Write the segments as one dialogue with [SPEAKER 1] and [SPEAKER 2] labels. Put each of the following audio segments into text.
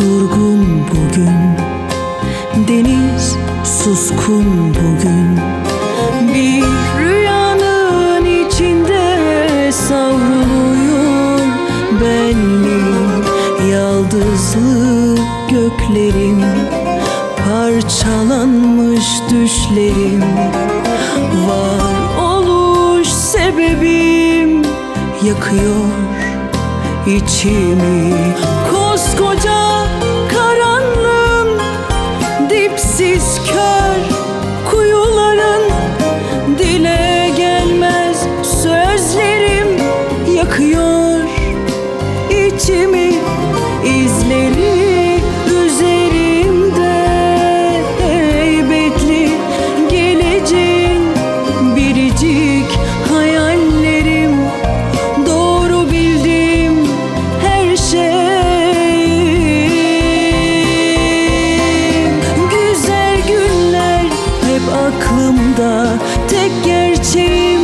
[SPEAKER 1] durgun bugün. Deniz suskun bugün. Bir rüyanın içinde savruluyum Benliğim yaldızlı göklerim Parçalanmış düşlerim Var oluş sebebim yakıyor içimi. Tek gerçeğim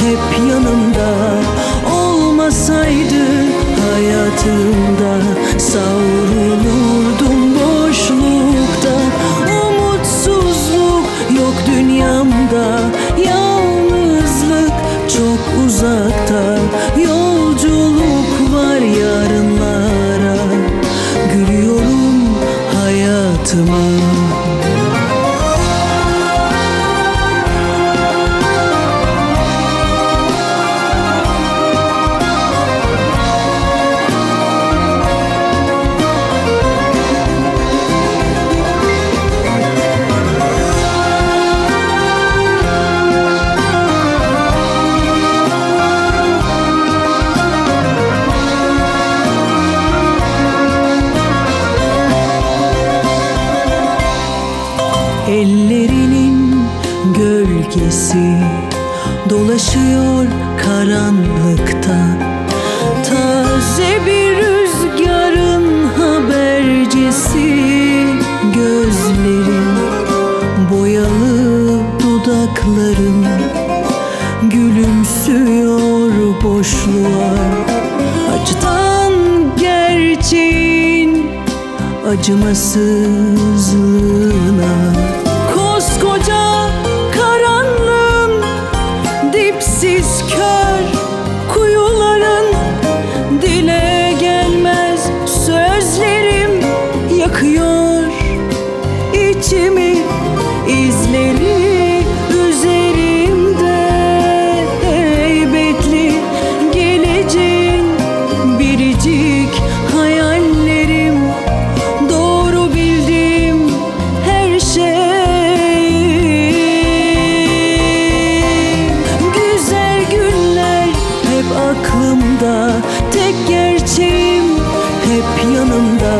[SPEAKER 1] hep yanımda. Olmasaydı hayatımda savrulurdum boşlukta. Umutsuzluk yok dünyamda. Yalnızlık çok uzakta. Yolculuk var yarınlara. Gülüyorum hayatıma gölgesi dolaşıyor karanlıkta. Taze bir rüzgarın habercisi Gözlerin boyalı dudakların Gülümsüyor boşluğa. Acıdan gerçeğin acımasızlığına kuyuların Dile gelmez. Sözlerim yakıyor. İçimi hep yanımda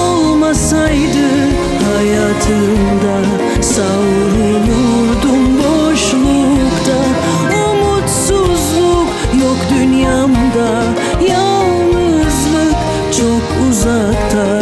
[SPEAKER 1] olmasaydı hayatımda savrulurdum boşlukta. Umutsuzluk yok dünyamda yalnızlık çok uzakta